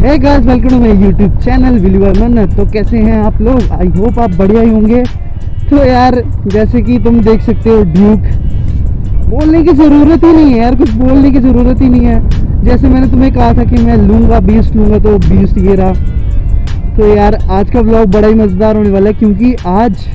है guys welcome to my YouTube channel Vilu Varman तो कैसे हैं आप लोग? आई होप आप बढ़िया ही होंगे। तो यार, जैसे कि तुम देख सकते हो ड्यूक बोलने की ज़रूरत ही नहीं है यार, कुछ बोलने की ज़रूरत ही नहीं है। जैसे मैंने तुम्हें कहा था कि मैं लूँगा बीस लूँगा तो बीस ये रहा। तो यार, आज का ब्लॉग बड़ा ही मज़ेदार होने वाला है, क्योंकि आज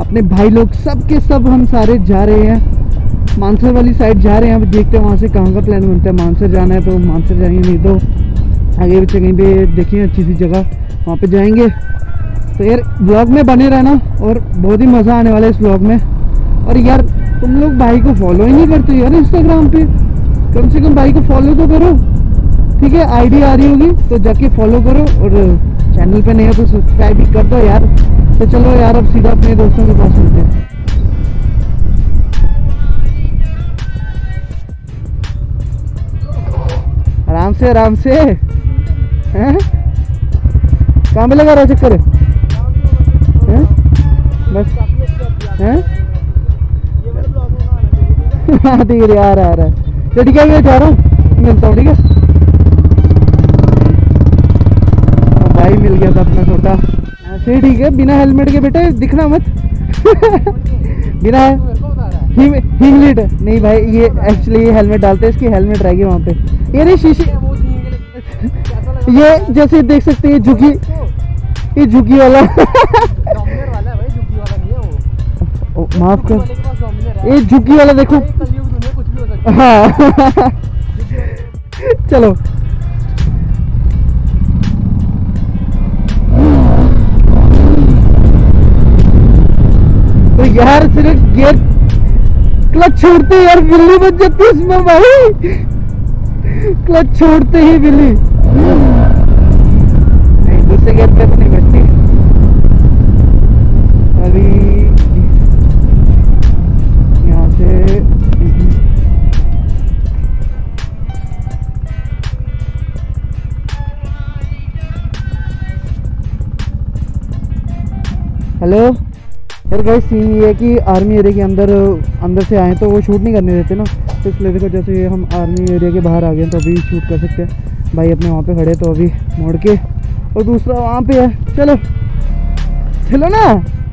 अपने भाई लोग सब के सब हम सारे जा रहे हैं। मानसर वाली साइड जा रहे हैं, अब देखते हैं वहाँ से कहाँ का प्लान बनता है। मानसर जाना है तो मानसर जाएँगे, नहीं तो आगे पीछे कहीं पे देखिए, अच्छी सी जगह। वहाँ पे जाएँगे। तो यार ब्लॉग में बने रहना और बहुत ही मज़ा आने वाला है इस ब्लॉग में। और यार, तुम लोग भाई को फॉलो ही नहीं करते यार इंस्टाग्राम पे। कम से कम भाई को फॉलो तो करो। ठीक है आईडी आ रही होगी तो जाके फॉलो करो और चैनल पे नहीं हो तो सब्सक्राइब भी कर दो यार। तो चलो यार, अब सीधा अपने दोस्तों के पास मिलते हैं। आराम से आराम से। हैं? कहाँ पे लगा रहा चक्कर? बस। हैं? हाँ ठीक है रहा आ रहा। है तो ठीक है मैं जा रहा हूँ। मिलता हूँ ठीक है? हाँ, भाई मिल गया था अपना छोटा। ऐसे ही ठीक है। बिना हेलमेट के बेटे दिखना मत। बिना हिम हिमलिट। नहीं भाई ये एक्चुअली ये हेलमेट डालते हैं इसकी हेलमेट रहेगी वहाँ पे। ये नहीं शीशे ये जैसे देख सकते हैं ये झुकी ये झुकी वाला। माफ़ कर। ये झुकी वाला देखो। हाँ चलो। तो यार सिर्फ़ गियर क्लच छोड़ते ही यार बिल्ली बच जाती है इसमें भाई। क्लच छोड़ते ही बिल्ली। नहीं दूसरे गियर तो नहीं बचती अभी यहाँ से हेलो यार गाइस ये है कि आर्मी एरिया के अंदर अंदर से आए तो वो शूट नहीं करने देते ना। तो इसलिए देखो, जैसे हम आर्मी एरिया के बाहर आ गए तो अभी शूट कर सकते हैं। भाई अपने वहाँ पे खड़े तो अभी मोड़ के और दूसरा वहाँ पे है। चलो। चलो ना।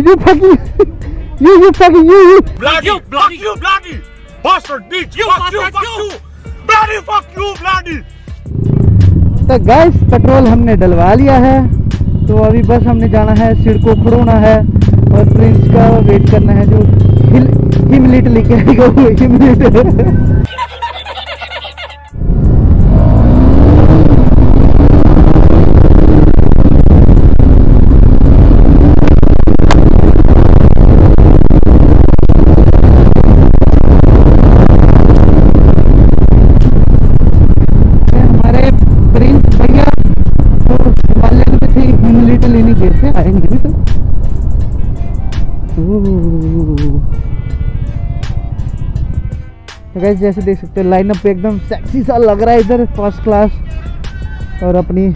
You, fucking, you, you fucking, you, you. Bloody, you, bloody, you, bloody, bastard, bitch, you, fuck you, fuck you, bloody, fuck you, bloody. तो गैस पेट्रोल हमने डलवा लिया है तो अभी बस हमने जाना है सिर को खड़ोना है और प्रिंस का वेट करना है जो हिल हिमलिट लेके आएगा वो हिमलिट तो guys, जैसे देख सकते हो लाइनअप एकदम सेक्सी सा लग रहा है इधर फ़र्स्ट क्लास और अपनी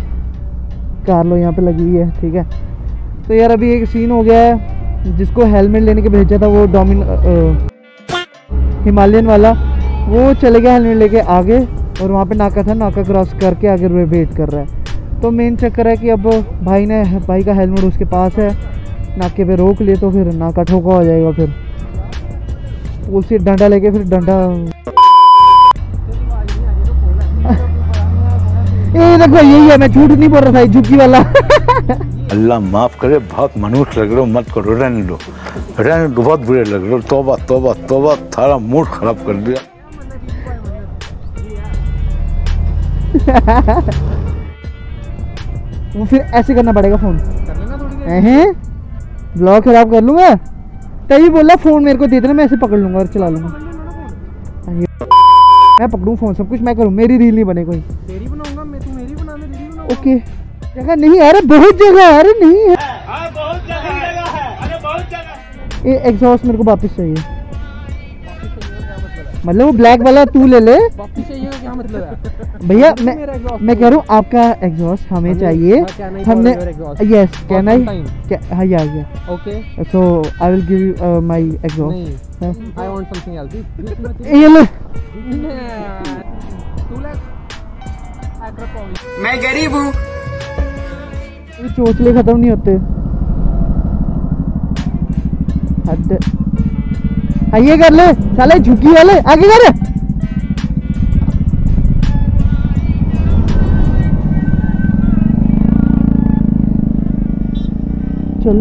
कार लो यहाँ पे लगी हुई है ठीक है? तो यार अभी एक सीन हो गया है जिसको हेलमेट लेने के भेजा था वो डोमिन हिमालयन वाला। वो चले गया हेलमेट लेके आगे और वहाँ पे नाका था नाका क्रॉस करके आगे वेट कर रहा है। तो मेन चक्कर है कि अब भाई ने भाई का हेलमेट उसके पास है नाके पे रोक लिए तो फिर नाका ठोका हो जाएगा फिर। उसी डंडा लेके फिर डंडा ये देखो यही है मैं झूठ नहीं बोल रहा था झुकी वाला। अल्लाह माफ़ करे बहुत मनुष्य लग रहे हो मत करो रहने दो। रहने दो बहुत बुरे लग रहे हो। तोबा तोबा तोबा थारा मूड खराब कर दिया। वो फिर ऐसे करना पड़ेगा फ़ोन। हैं ब्लॉग खराब कर लूँगा? तभी बोला फ़ोन मेरे को दे देना मैं ऐसे पकड़ लूँगा और चला लूँगा. मैं पकड़ूँ फ़ोन सब कुछ मैं करूँ मेरी रील नहीं बने कोई। तेरी बनाऊँगा मैं तू मेरी बना मैं ओके। जगह नहीं अरे बहुत जगह है, अरे नहीं है। ये एग्जॉस्ट मेरे को वापस चाहिए। मतलब वो ब्लैक वाला तू ले ले। मतलब है? भैया मैं मैं कह रहा हूँ आपका एग्जॉस्ट हमें चाहिए। हाँ, हमने यस कैन आई हाँ yeah yeah okay so I will give you my exhaust I want something else ये लो। मैं गरीब हूँ। चोचले खत्म नहीं होते। हद ये कर ले, साले झुकी वाले, आगे कर। चल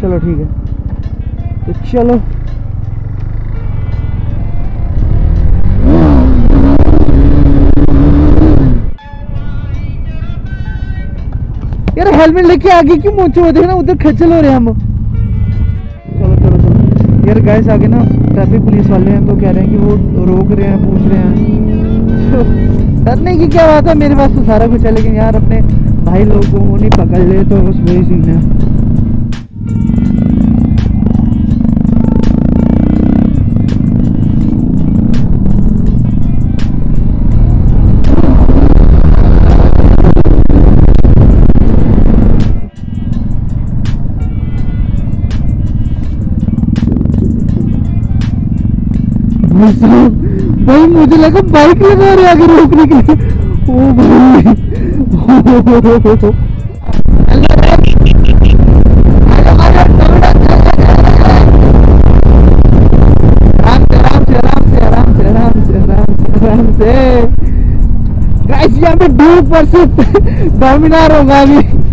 चलो ठीक है। तो चलो। यार हेलमेट लेके आगे क्यों मोचे होते हैं ना उधर खचल हो रहे हैं हम। यार गाइस आगे ना ट्रैफ़िक पुलिस वाले हैं तो कह रहे हैं कि वो रोक रहे हैं, पूछ रहे हैं। तो डरने की क्या बात है? मेरे पास तो सारा कुछ है, लेकिन यार अपने भाई लोगों को नहीं पकड़ ले तो बस वही सीन है। भाई, मुझे लगा बाइक लगा रहे आगे रोकने के लिए। ओ भाई। पर डोमिनार होगा अभी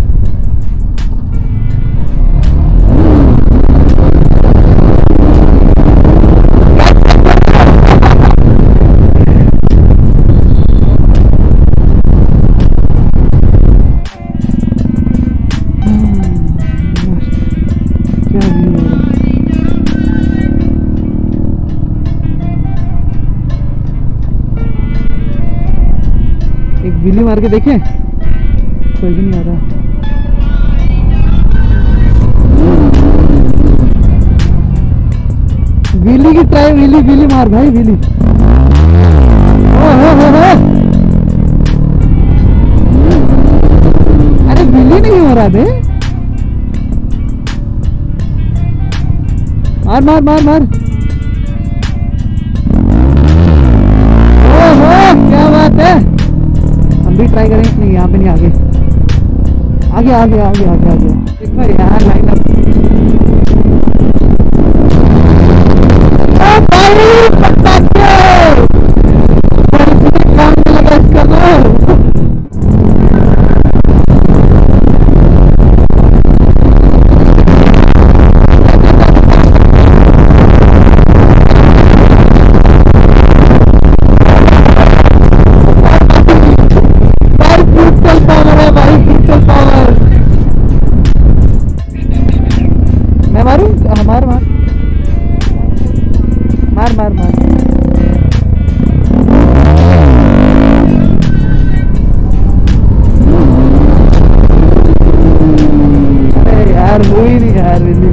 बिल्ली मार के देखे। कोई भी नहीं आ रहा। बिल्ली की ट्राई, बिल्ली बिल्ली मार भाई, बिल्ली। अरे बिल्ली नहीं हो रहा बे। मार मार मार मार। ओहो, क्या बात है। भी ट्राई करें, नहीं, यहाँ पे नहीं, आगे। आगे आगे आगे आगे आगे। देखो यार लाइन अप यार रिली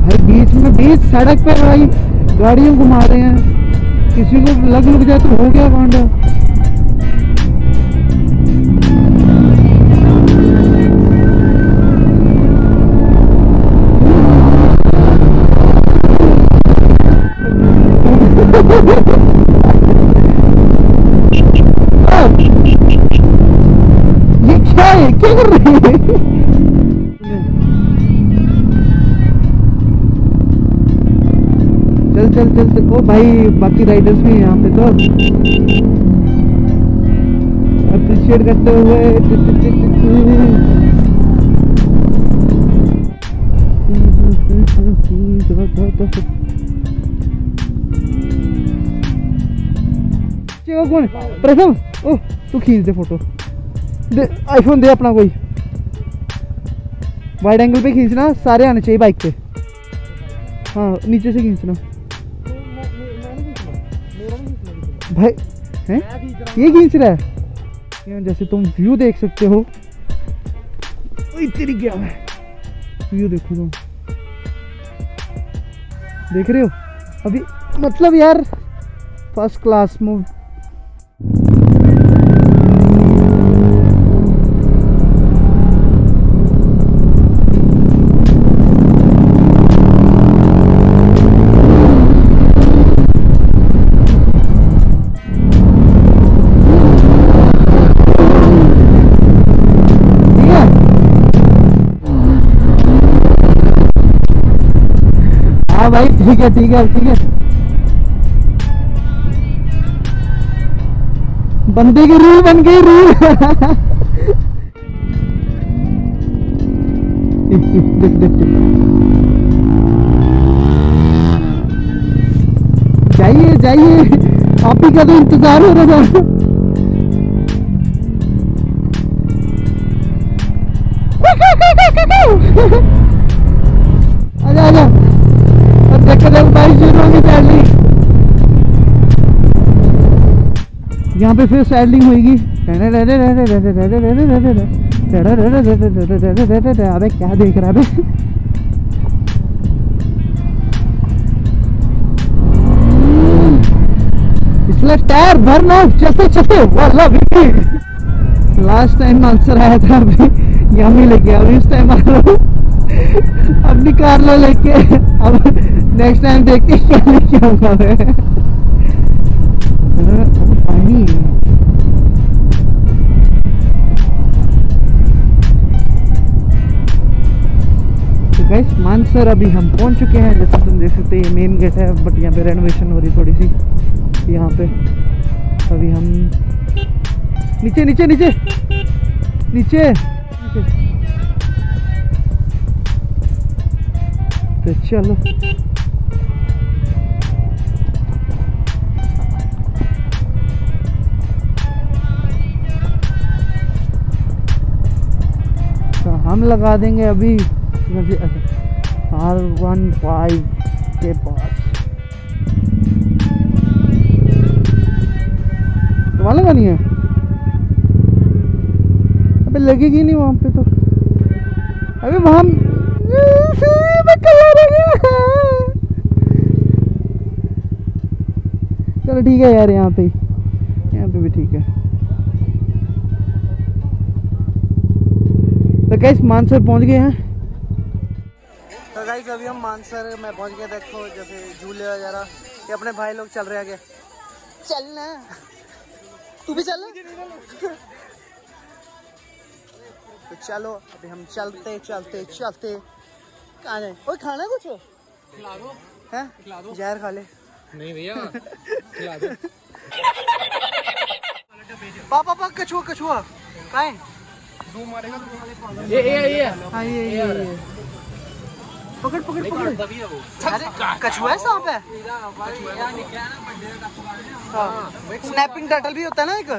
भाई, बीच में बीच सड़क पर भाई गाड़ियों घुमा रहे हैं। किसी को लग लग जाए तो हो गया कांड भाई, बाकी राइडर्स भी हैं यहाँ पे तो। अप्रिशिएट करते हुए चलो, कौन प्रथम? ओह तू खींच दे फ़ोटो दे आईफोन दे अपना कोई। वाइड एंगल पे खींचना, सारे आने चाहिए बाइक पे। हाँ नीचे से खींचना। भाई, हैं? ये खींच रहा है। जैसे तुम व्यू देख सकते हो। इतनी है? व्यू देखो तुम। देख रहे हो? अभी मतलब यार फ़र्स्ट क्लास मूव ठीक है ठीक है ठीक है। बंदे की रूल बन गई रूल। जाइए जाइए। आप ही का तो इंतज़ार हो रहा था। आजा आजा। यहाँ पे फिर सैडलिंग होगी अबे क्या देख रहा है इसलिए टायर भरना चलते चलते वाला लास्ट टाइम आंसर आया था अभी यहाँ भी लेके अभी इस टाइम आ रहा हूँ अपनी कार लो लेके अब नेक्स्ट टाइम देखते हैं क्या आऊँगा मैं पानी तो मानसर अभी हम पहुँच चुके हैं जैसे तुम देख सकते हैं ये मेन गेट है बट यहाँ पे रेनोवेशन हो रही थोड़ी सी। यहाँ पे अभी हम नीचे नीचे नीचे नीचे नीचे। तो चलो। हम लगा देंगे अभी। आर वन फाइव के पास। वहाँ लगानी है। अबे लगेगी नहीं वहाँ पे तो। अबे वहाँ चलो ठीक है यार, यहाँ पे। यहाँ पे भी ठीक है। तो गाइस मानसर पहुँच गए हैं। तो गाइस अभी हम मानसर में पहुँच गए देखो जैसे झूले वगैरह ये अपने भाई लोग चल रहे हैं आगे। चलना। तू भी चल तो चलो अभी हम चलते चलते चलते। कहाँ जाए ओए खाना है कुछ? खिला दो। है? खिला दो। जहर खा ले। नहीं भैया खिला दो। पापा पापा कछुआ कछुआ। कहाँ है जूम मारेगा तो ये ये ये। हाँ ये ये पकड़ पकड़ पकड़। है अरे कछुआ है सांप है? हाँ। स्नैपिंग टर्टल भी होता है ना एक?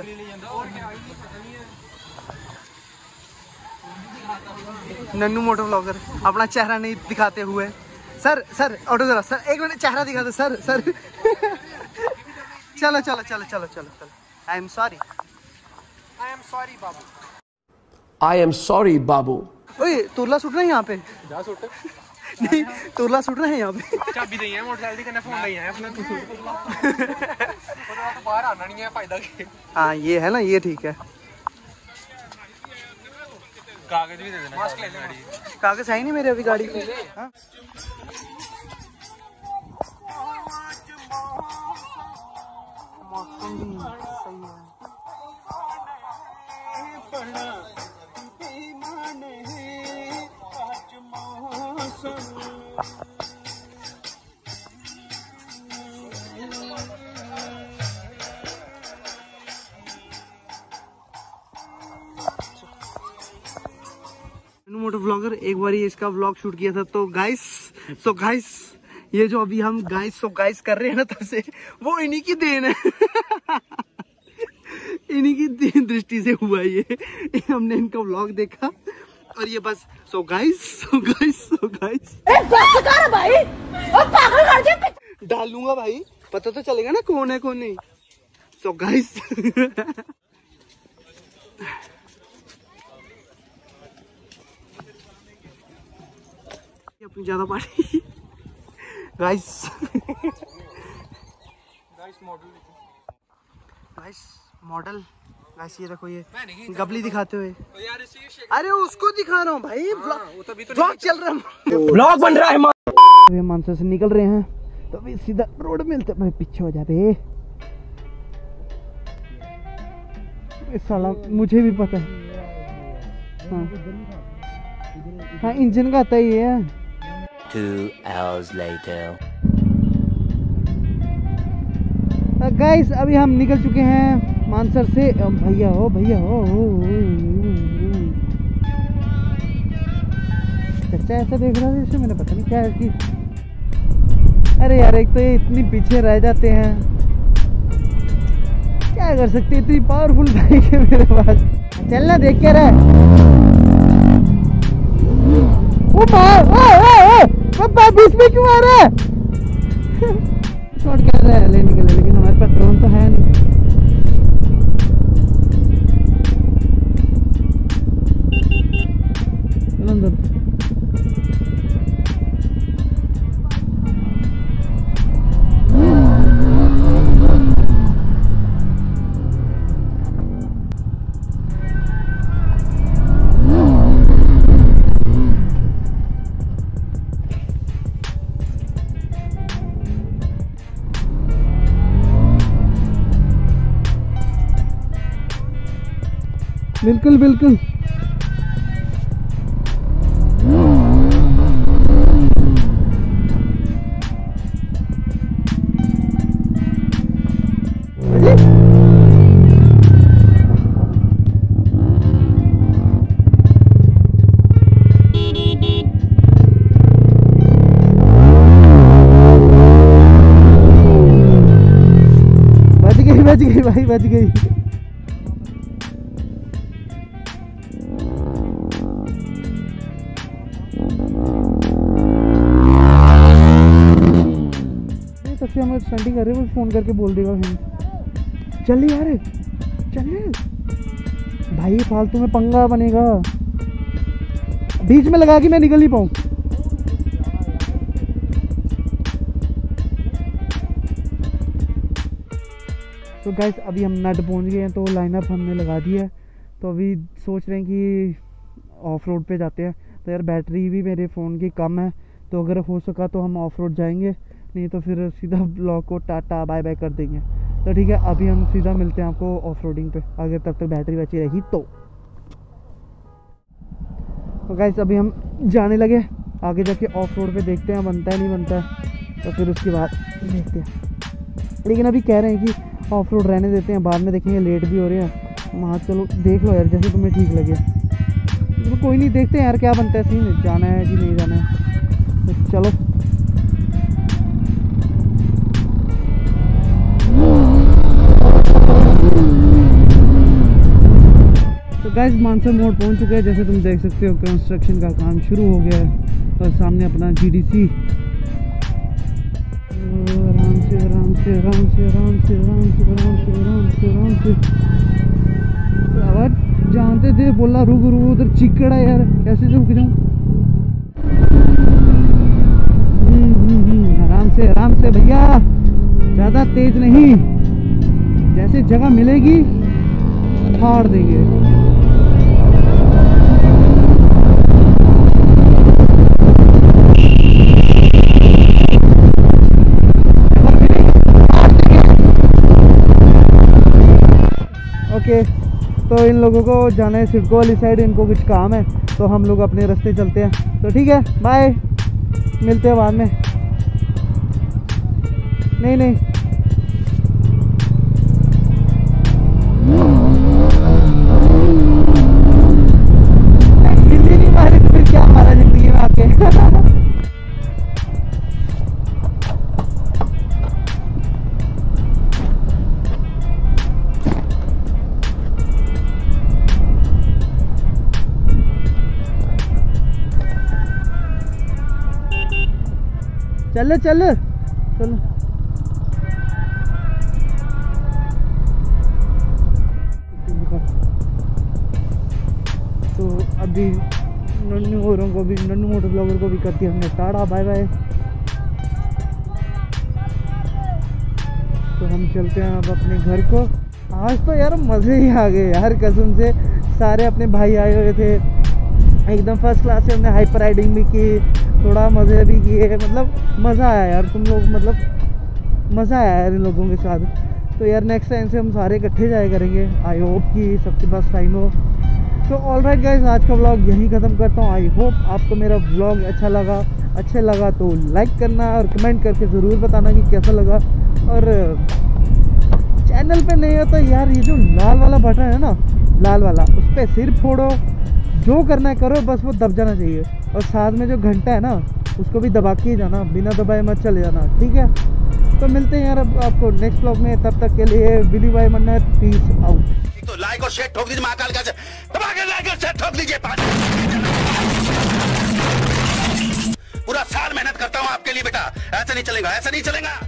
नन्नू मोटो ब्लॉगर अपना चेहरा नहीं दिखाते हुए। सर सर ऑटो जरा सर एक मिनट चेहरा दिखा दो सर सर। चलो चलो चलो चलो चलो चलो। I am sorry I am sorry Babu. I am sorry बाबू ओए तुरला सुट रहा है यहाँ पे? नहीं तुरला सुट रहा है यहाँ पे। चाबी नहीं है मोटरसाइकिल कने फ़ोन नहीं है अपना तू तो बाहर आना नहीं है फ़ायदा के हाँ? ये है ना ये ठीक है। कागज़ भी दे देना मास्क ले ले कागज़ है ही नहीं मेरे अभी गाड़ी में हाँ? मौसम भी सही है। मोटो व्लॉगर एक बार इसका व्लॉग शूट किया था तो गाइस सो गाइस ये जो अभी हम गाइस सो गाइस कर रहे हैं ना तब से वो इन्हीं की देन है। इन्हीं की दृष्टि से हुआ ये। हमने इनका व्लॉग देखा और ये बस so guys so guys so guys डाल लूँगा भाई पता तो चलेगा ना कौन है कौन नहीं। सो गाइस अपनी ज़्यादा party. Guys guys model guys model guys ये देखो ये गबली दिखाते हुए। तो यार इसी शेक अरे उसको दिखा रहा हूँ भाई। वो तभी तो ब्लॉग चल रहा है ब्लॉग बन रहा है मानसर से निकल रहे हैं। तो अभी सीधा रोड मिलते भाई पीछे हो जाते। साला मुझे भी पता है। हाँ। हाँ इंजन का आता ही है। Two hours later. गाइस अभी हम निकल चुके हैं मानसर से। भैया हो भैया हो ओ, ओ, ओ, ओ। चाचा ऐसा देख रहा है जैसे मैंने पता नहीं क्या है कि अरे यार एक तो ये इतनी पीछे रह जाते हैं। क्या कर सकते इतनी पावरफुल बाइक है मेरे पास। चलना देख के रहा ओ ओ ओ पापा बीच क्यों आ रहा है? शॉट कर रहा है लेने के लिए लेकिन हमारे पास ड्रोन तो है नहीं। चलो बिल्कुल बिल्कुल। बच गई भाई बच गई। सबसे स्टंटिंग कर रहे हैं फ़ोन करके बोल देगा फिर। चल यार, चल भाई फालतू में पंगा बनेगा। बीच में लगा के मैं निकल ही पाऊँ। तो गैस अभी हम नट पहुँच गए हैं तो लाइनअप हमने लगा दिया है। तो अभी सोच रहे हैं कि ऑफ़ रोड पे जाते हैं। तो यार बैटरी भी मेरे फ़ोन की कम है। तो अगर हो सका तो हम ऑफ़ रोड जाएँगे। नहीं तो फिर सीधा ब्लॉक को टाटा बाय बाय कर देंगे। तो ठीक है, अभी हम सीधा मिलते हैं आपको ऑफ़ रोडिंग पे। अगर तब तक बैटरी बची रही तो। तो गैस अभी हम जाने लगे। आगे जाके ऑफ़ रोड पर देखते हैं, बनता है, नहीं बनता है। तो फिर उसके बाद देखते हैं। लेकिन अभी कह रहे हैं कि ऑफ़ रोड रहने देते हैं, बाद में देखेंगे लेट भी हो रहे हैं। वहाँ चलो, देख लो यार, जैसे तुम्हें ठीक लगे। तो कोई नहीं, देखते हैं यार क्या बनता है सीन जाना है कि नहीं जाना है। तो चलो। गैस मानसर मोड़ पहुँच चुके हैं। जैसे तुम देख सकते हो कंस्ट्रक्शन का काम शुरू हो गया है। और सामने अपना जीडीसी आराम से से से से से से से से। जानते थे बोला रुक रुक उधर चिकड़ा यार। कैसे रुक जाऊँ? हम्म, हम्म, हम्म, आराम से आराम से भैया। ज़्यादा तेज नहीं। जैसे जगह मिलेगी फाड़ देंगे। तो इन लोगों को जाना है सिडको वाली साइड इनको कुछ काम है तो हम लोग अपने रास्ते चलते हैं। तो ठीक है बाय मिलते हैं बाद में। नहीं नहीं। चल चल। चलो। तो अभी नन्नू औरों को भी, नन्नू मोटर ब्लॉगर को भी करती हमने। टाड़ा, बाय बाय। तो हम चलते हैं अब अपने घर को। आज तो यार मज़े ही आ गए यार, कसम से। सारे अपने भाई आए हुए थे। एकदम फ़र्स्ट क्लास से हमने हाइपर राइडिंग भी की। थोड़ा मज़े भी किए मतलब मज़ा आया यार, तुम लोग मतलब मज़ा आया यार इन लोगों के साथ। तो यार नेक्स्ट टाइम से हम सारे इकट्ठे जाया करेंगे। आई होप कि सबके पास टाइम हो। तो ऑल राइट गाइज़ आज का व्लॉग यहीं ख़त्म करता हूँ। आई होप आपको मेरा व्लॉग अच्छा लगा। अच्छा लगा तो लाइक करना और कमेंट करके ज़रूर बताना कि कैसा लगा। और चैनल पे नहीं हो तो यार ये जो लाल वाला बटन है ना, लाल वाला, उस पर सिर फोड़ो जो करना है करो, बस वो दब जाना चाहिए। और साथ में जो घंटा है ना, उसको भी दबा के जाना, बिना दबाए मत चले जाना, ठीक है? तो मिलते हैं यार अब आपको नेक्स्ट ब्लॉग में, तब तक के लिए बिली भाई मन्ना पीस आउट लाइक और शेयर ठोक दीजिए, महाकाल के लाइक और शेयर ठोक दीजिए पूरा साल मेहनत करता हूँ आपके लिए बेटा। ऐसा नहीं चलेगा, ऐसा नहीं चलेगा।